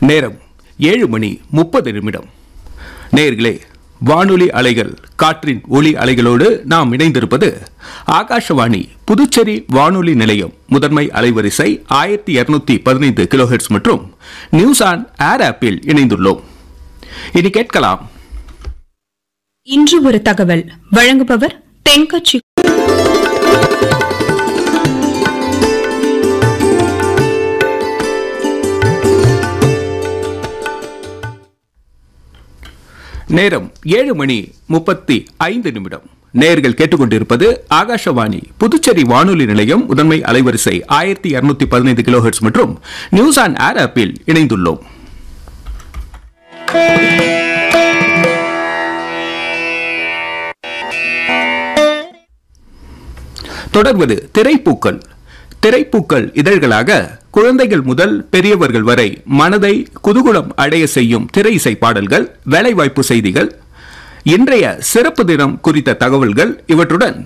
நேரம் ஏழு மணி முப்பது நிமிடம். நேர்களே வானொலி அலைகள் காற்றின் ஒளி அலைகளோடு நாம் இணைந்திருப்பது ஆகாஷவாணி புதுச்சேரி வானொலி நிலையம் முதன்மை அலைவரிசை ஆயிரத்தி இருநூத்தி பதினைந்து கிலோஹெட்ஸ் மற்றும் நியூஸ் ஆன் ஏர் ஆப்பில் இணைந்துள்ளோம். இனி கேட்கலாம். இன்று ஒரு தகவல். வழங்குபவர் தென்கட்சி நேரம் ஏழு மணி முப்பத்தி ஐந்து நிமிடம். நேர்கள் கேட்டுக்கொண்டிருப்பது ஆகாஷவாணி. புதுச்சேரி வானொலி நிலையம் முதன்மை அலைவரிசை ஆயிரத்தி இருநூத்தி பதினைந்து கிலோஹெட்ஸ் மற்றும் நியூஸ் ஆன் ஏர் ஆப்பில் இணைந்துள்ளோம். தொடர்வது திரைப்பூக்கள். திரைப்பூக்கள் இதழ்களாக குழந்தைகள் முதல் பெரியவர்கள் வரை மனதை குதூகுலம் அடைய செய்யும் திரை இசை பாடல்கள் வேலைவாய்ப்பு செய்திகள் இன்றைய சிறப்பு தினம் குறித்த தகவல்கள் இவற்றுடன்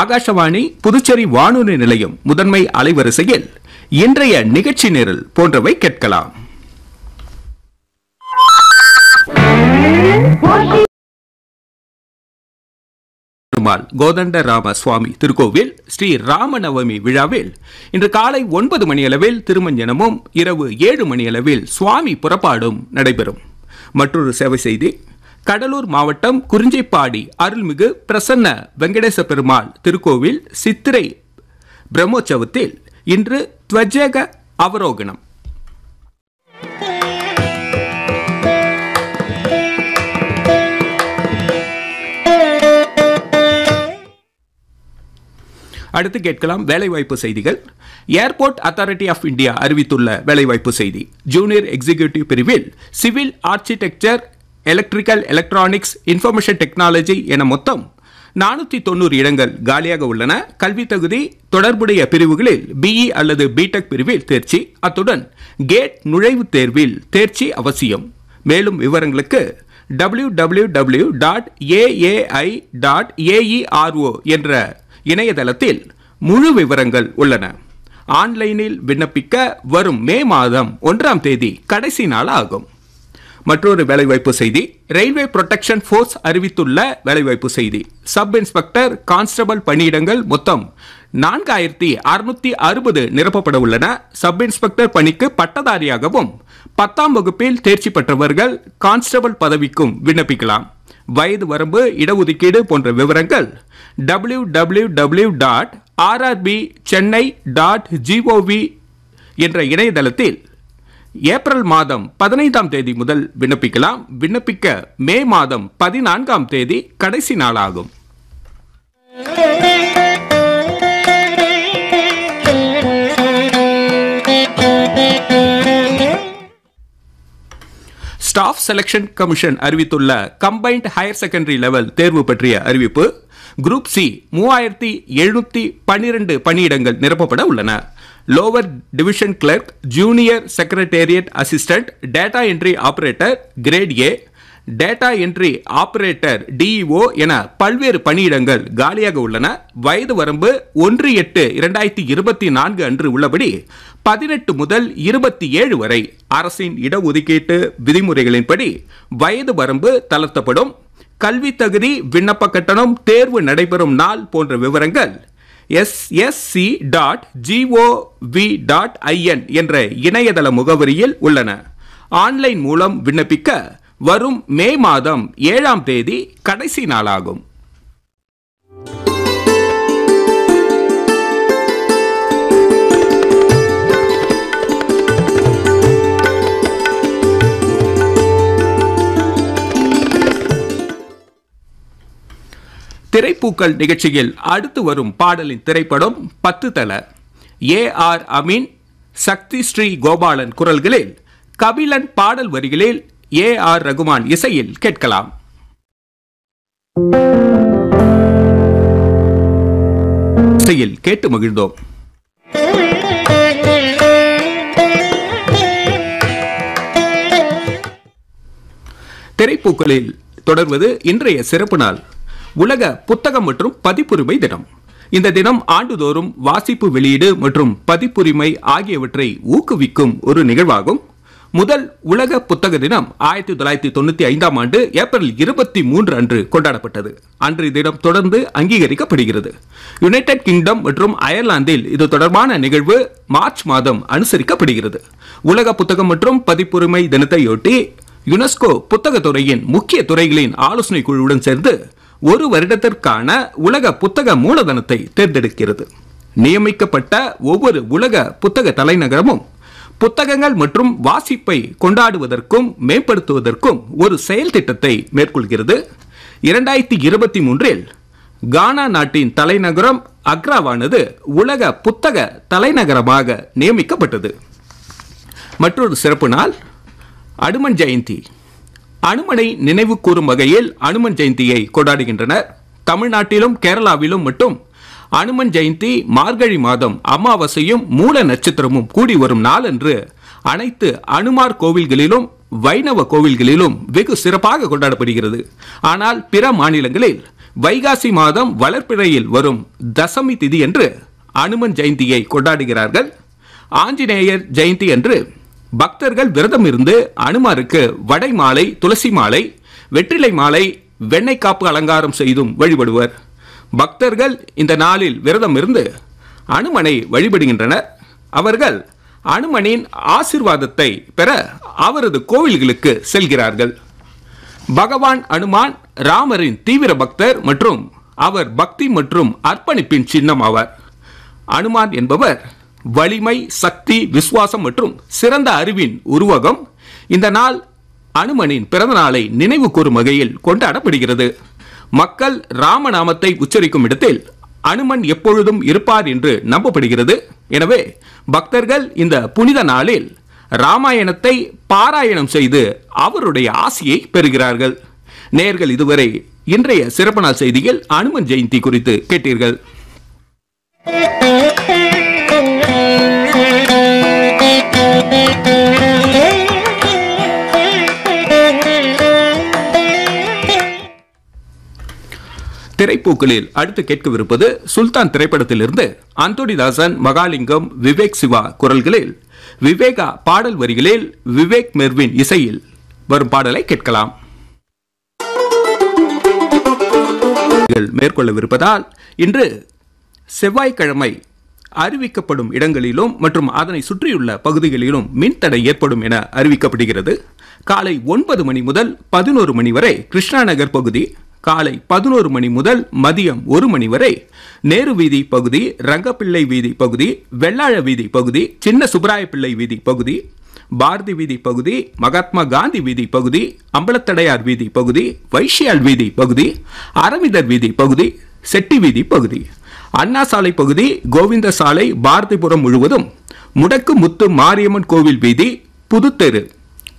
ஆகாஷவாணி புதுச்சேரி வானொலி நிலையம் முதன்மை அலைவரிசையில் இன்றைய நிகழ்ச்சி நிரல் போன்றவை கேட்கலாம். பெருமாள் கோதண்டராம சுவாமி திருக்கோவில் ஸ்ரீ ராமநவமி விழாவில் இன்று காலை ஒன்பது மணியளவில் திருமஞ்சனமும் இரவு ஏழு மணியளவில் சுவாமி புறப்பாடும் நடைபெறும். மற்றொரு சேவை செய்தி கடலூர் மாவட்டம் குறிஞ்சிப்பாடி அருள்மிகு பிரசன்ன வெங்கடேச பெருமாள் திருக்கோவில் சித்திரை பிரம்மோற்சவத்தில் இன்று துவஜக அவரோகணம். அடுத்து கேட்கலாம் வேலைவாய்ப்பு செய்திகள். ஏர்போர்ட் அத்தாரிட்டி ஆஃப் இந்தியா அறிவித்துள்ள வேலைவாய்ப்பு செய்தி. ஜூனியர் எக்ஸிகியூட்டிவ் பிரிவில் civil architecture electrical electronics information technology என மொத்தம் நானூற்றி தொண்ணூறு இடங்கள் காலியாக உள்ளன. கல்வி தகுதி தொடர்புடைய பிரிவுகளில் பிஇ அல்லது பிடெக் பிரிவில் தேர்ச்சி. அத்துடன் கேட் நுழைவுத் தேர்வில் தேர்ச்சி அவசியம். மேலும் விவரங்களுக்கு W W W dot AAI dot aero என்ற இணையதளத்தில் முழு விவரங்கள் உள்ளன. ஆன்லைனில் விண்ணப்பிக்க வரும் மே மாதம் ஒன்றாம் தேதி கடைசி நாள் ஆகும் மற்றொரு வேலைவாய்ப்பு செய்தி ரயில்வே புரொடெக்ஷன் ஃபோர்ஸ் அறிவித்துள்ள வேலைவாய்ப்பு செய்தி. சப் இன்ஸ்பெக்டர் கான்ஸ்டபிள் பணியிடங்கள் மொத்தம் நான்காயிரத்தி அறுநூத்தி அறுபது நிரப்பப்பட உள்ளன. சப் இன்ஸ்பெக்டர் பணிக்கு பட்டதாரியாகவும் பத்தாம் வகுப்பில் தேர்ச்சி பெற்றவர்கள் கான்ஸ்டபிள் பதவிக்கும் விண்ணப்பிக்கலாம். வயது வரம்பு இடஒதுக்கீடு போன்ற விவரங்கள் W W W dot RRB Chennai dot GOV என்ற இணையதளத்தில் ஏப்ரல் மாதம் பதினைந்தாம் தேதி முதல் விண்ணப்பிக்கலாம். விண்ணப்பிக்க மே மாதம் பதினான்காம் தேதி கடைசி நாளாகும். ஸ்டாஃப் செலக்ஷன் கமிஷன் அறிவித்துள்ள கம்பைன்ட் ஹையர் செகண்டரி லெவல் தேர்வு பற்றிய அறிவிப்பு குரூப் சி மூவாயிரத்தி எழுநூத்தி பன்னிரண்டு பணியிடங்கள் நிரப்பப்பட உள்ளன. Lower division clerk junior secretariat assistant data entry operator grade A data entry operator DEO என பல்வேறு பணியிடங்கள் காலியாக உள்ளன. வயது வரம்பு ஒன்று எட்டு இரண்டாயிரத்தி இருபத்தி நான்கு அன்று உள்ளபடி பதினெட்டு முதல் இருபத்தி ஏழு வரை அரசின் இடஒதுக்கீட்டு விதிமுறைகளின்படி வயது வரம்பு தளர்த்தப்படும் கல்வி தகுதி விண்ணப்ப கட்டணம் தேர்வு நடைபெறும் நாள் போன்ற விவரங்கள் SSC dot GOV dot IN என்ற இணையதள முகவரியில் உள்ளன. ஆன்லைன் மூலம் விண்ணப்பிக்க வரும் மே மாதம் ஏழாம் தேதி கடைசி நாளாகும். திரைப்பூக்கள் நிகழ்ச்சியில் அடுத்து வரும் பாடலின் திரைப்படம் பத்து தல ஏ ஆர் அமீன் சக்தி ஸ்ரீ கோபாலன் குரல்களில் கபிலன் பாடல் வரிகளில் ஏ ஆர் ரகுமான் இசையில் கேட்கலாம். இசையில் கேட்டு மகிழ்ந்தோம். திரைப்பூக்களில் தொடர்வது இன்றைய சிறப்பு நாள். உலக புத்தகம் மற்றும் பதிப்புரிமை தினம். இந்த தினம் ஆண்டுதோறும் வாசிப்பு வெளியீடு மற்றும் பதிப்புரிமை ஆகியவற்றை ஊக்குவிக்கும் ஒரு நிகழ்வாகும். முதல் உலக புத்தக தினம் ஆயிரத்தி தொள்ளாயிரத்தி தொண்ணூத்தி ஐந்தாம் ஆண்டு ஏப்ரல் இருபத்தி மூன்று அன்று கொண்டாடப்பட்டது. அன்றைய தினம் தொடர்ந்து அங்கீகரிக்கப்படுகிறது. யுனைடெட் கிங்டம் மற்றும் அயர்லாந்தில் இது தொடர்பான நிகழ்வு மார்ச் மாதம் அனுசரிக்கப்படுகிறது. உலக புத்தகம் மற்றும் பதிப்புரிமை தினத்தையொட்டி யுனெஸ்கோ புத்தகத் துறையின் முக்கிய துறைகளின் ஆலோசனை குழுவுடன் சேர்ந்து ஒரு வருடத்திற்கான உலக புத்தக மூலதனத்தை தேர்ந்தெடுக்கிறது. நியமிக்கப்பட்ட ஒவ்வொரு உலக புத்தக தலைநகரமும் புத்தகங்கள் மற்றும் வாசிப்பை கொண்டாடுவதற்கும் மேம்படுத்துவதற்கும் ஒரு செயல் திட்டத்தை மேற்கொள்கிறது. இரண்டாயிரத்தி இருபத்தி மூன்றில் கானா நாட்டின் தலைநகரம் அக்ராவானது உலக புத்தக தலைநகரமாக நியமிக்கப்பட்டது. மற்றொரு சிறப்பு நாள் அடுமன் ஜெயந்தி. அனுமனை நினைவு கூறும் வகையில் அனுமன் ஜெயந்தியை கொண்டாடுகின்றனர். தமிழ்நாட்டிலும் கேரளாவிலும் மட்டும் அனுமன் ஜெயந்தி மார்கழி மாதம் அமாவாசையும் மூல நட்சத்திரமும் கூடி வரும் நாளன்று அனைத்து அனுமார் கோவில்களிலும் வைணவ கோவில்களிலும் வெகு சிறப்பாக கொண்டாடப்படுகிறது. ஆனால் பிற மாநிலங்களில் வைகாசி மாதம் வளர்ப்பிறையில் வரும் தசமி திதி என்று அனுமன் ஜெயந்தியை கொண்டாடுகிறார்கள். ஆஞ்சநேயர் ஜெயந்தி என்று பக்தர்கள் விரதம் இருந்து அனுமாருக்கு வடை மாலை துளசி மாலை வெற்றிலை மாலை வெண்ணெய் காப்பு அலங்காரம் செய்தும் வழிபடுவர். பக்தர்கள் இந்த நாளில் விரதம் இருந்து அனுமனை வழிபடுகின்றனர். அவர்கள் அனுமனின் ஆசிர்வாதத்தை பெற அவரது கோவில்களுக்கு செல்கிறார்கள். பகவான் அனுமான் ராமரின் தீவிர பக்தர் மற்றும் அவர் பக்தி மற்றும் அர்ப்பணிப்பின் சின்னம் ஆவார் அனுமான் என்பவர் வலிமை சக்தி விசுவாசம் மற்றும் சிறந்த அறிவின் உருவகம் இந்த நாள் அனுமனின் பிறந்த நாளை நினைவு கூறும் வகையில் கொண்டாடப்படுகிறது. மக்கள் ராமநாமத்தை உச்சரிக்கும் இடத்தில் அனுமன் எப்பொழுதும் இருப்பார் என்று நம்பப்படுகிறது. எனவே பக்தர்கள் இந்த புனித நாளில் ராமாயணத்தை பாராயணம் செய்து அவருடைய ஆசியை பெறுகிறார்கள். நேர்கள் இதுவரை இன்றைய சிறப்பு நாள் செய்தியில் அனுமன் ஜெயந்தி குறித்து கேட்டீர்கள். திரைப்பூக்களில் அடுத்து கேட்கவிருப்பது சுல்தான் திரைப்படத்திலிருந்து அந்தோடிதாசன் மகாலிங்கம் விவேக் சிவா குரல்களில் விவேகா பாடல் வரிகளில் விவேக் மெர்வின் இசையில். வரும் பாடலை கேட்கலாம். மேற்கொள்ளவிருப்பதால் இன்று செவ்வாய்க்கிழமை அறிவிக்கப்படும் இடங்களிலும் மற்றும் அதனை சுற்றியுள்ள பகுதிகளிலும் மின்தடை ஏற்படும் என அறிவிக்கப்படுகிறது. காலை ஒன்பது மணி முதல் பதினோரு மணி வரை கிருஷ்ணா நகர் பகுதி காலை பதினோரு மணி முதல் மதியம் ஒரு மணி வரை நேரு வீதி பகுதி ரங்கப்பிள்ளை வீதி பகுதி வெள்ளாழ வீதி பகுதி சின்ன சுப்பராயப்பிள்ளை வீதி பகுதி பாரதி வீதி பகுதி மகாத்மா காந்தி வீதி பகுதி அம்பலத்தடையார் வீதி பகுதி வைஷ்யால் வீதி பகுதி அரவிந்தர் வீதி பகுதி செட்டி வீதி பகுதி. அண்ணா சாலை பகுதி கோவிந்த சாலை பாரதிபுரம் முழுவதும் முடக்கு முத்து மாரியம்மன் கோவில் வீதி புதுத்தெரு.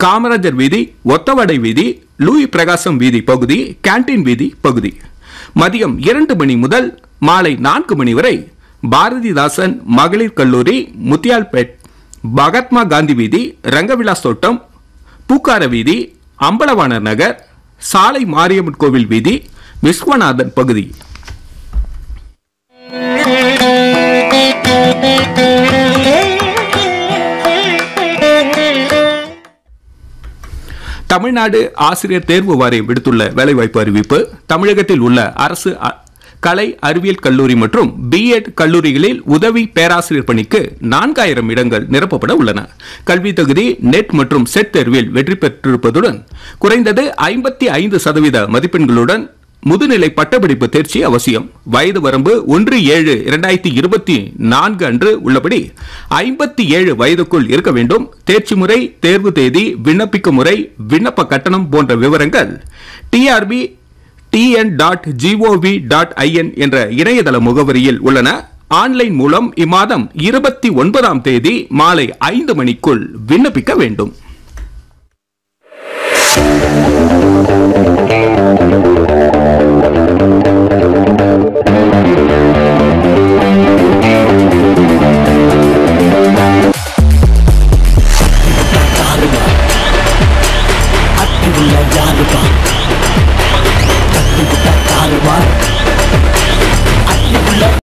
காமராஜர் வீதி ஒத்தவடை வீதி லூயி பிரகாசம் வீதி பகுதி கேண்டீன் வீதி பகுதி. மதியம் இரண்டு மணி முதல் மாலை நான்கு மணி வரை பாரதிதாசன் மகளிர் கல்லூரி முத்தியால்பேட் மகாத்மா காந்தி வீதி ரங்கவிலாஸ் தோட்டம் பூக்கார வீதி அம்பலவாணர் நகர் சாலை மாரியம்மன் கோவில் வீதி விஸ்வநாதன் பகுதி. தமிழ்நாடு ஆசிரியர் தேர்வு வாரியம் விடுத்துள்ள வேலைவாய்ப்பு அறிவிப்பு தமிழகத்தில் உள்ள அரசு கலை அறிவியல் கல்லூரி மற்றும் பிஎட் கல்லூரிகளில் உதவி பேராசிரியர் பணிக்கு நான்காயிரம் இடங்கள் நிரப்பப்பட உள்ளன. கல்வி தகுதி நெட் மற்றும் செட் தேர்வில் வெற்றி பெற்றிருப்பதுடன் குறைந்தது ஐம்பத்தி ஐந்து சதவீத மதிப்பெண்களுடன் முதுநிலை பட்டப்படிப்பு தேர்ச்சி அவசியம். வயது வரம்பு ஒன்று ஏழு இரண்டாயிரத்தி இருபத்தி நான்கு அன்று உள்ளபடி ஐம்பத்தி ஏழு வயதுக்குள் இருக்க வேண்டும். தேர்ச்சி முறை தேர்வு தேதி விண்ணப்பிக்கும் முறை விண்ணப்ப கட்டணம் போன்ற விவரங்கள் TRB TN dot GOV dot IN என்ற இணையதள முகவரியில் உள்ளன. ஆன்லைன் மூலம் இம்மாதம் இருபத்தி ஒன்பதாம் தேதி மாலை ஐந்து மணிக்குள் விண்ணப்பிக்க வேண்டும்.